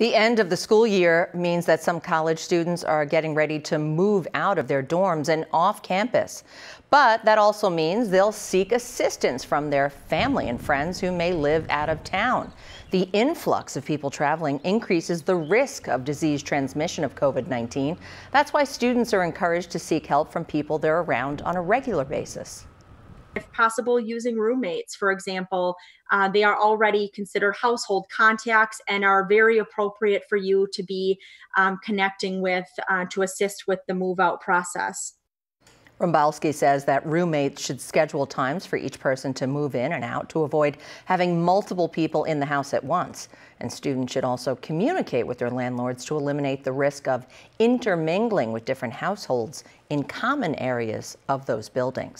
The end of the school year means that some college students are getting ready to move out of their dorms and off campus. But that also means they'll seek assistance from their family and friends who may live out of town. The influx of people traveling increases the risk of disease transmission of COVID 19. That's why students are encouraged to seek help from people they're around on a regular basis if possible, using roommates. For example, uh, they are already considered household contacts and are very appropriate for you to be um, connecting with uh, to assist with the move out process. Rombowski says that roommates should schedule times for each person to move in and out to avoid having multiple people in the house at once. And students should also communicate with their landlords to eliminate the risk of intermingling with different households in common areas of those buildings.